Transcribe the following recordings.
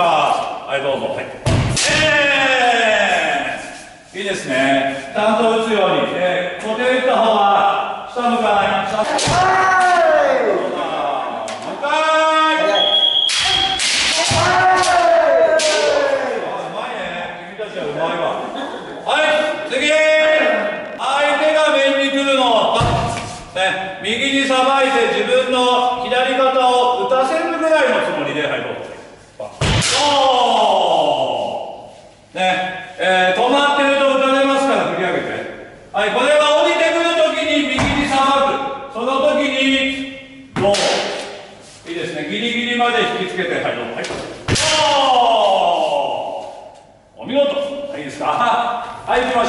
はいどうぞ。はい。えー、いいですね。ちゃんと打つように、えー、固定打った方は下向かない。下向かない。そうだもう一回うまい。ね君たちはうまい。わはい。次相手が面に来るのね右にさばい。て自分の左肩を打たせるぐらいのつもりではいどうぞおーねえー止まってると打たれますから振り上げてはいこれが降りてくるときに右にさばくその時にどういいですねギリギリまで引きつけてはいどう。ぞはい。おお見事。はいいいですか。はい行きましょう。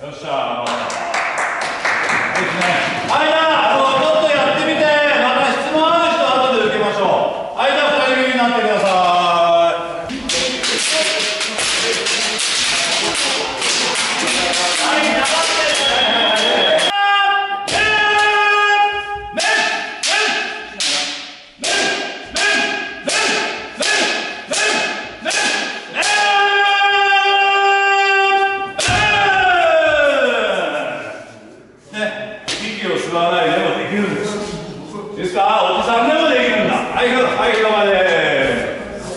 よっしゃ頑張ったですねはいじゃああのちょっとやってみてまた質問ある人は後で受けましょうはいじゃあ二人組になってください、息を吸わないでもできるんです。ですから、おじさんでもできるんだ。はい、はい、今まで。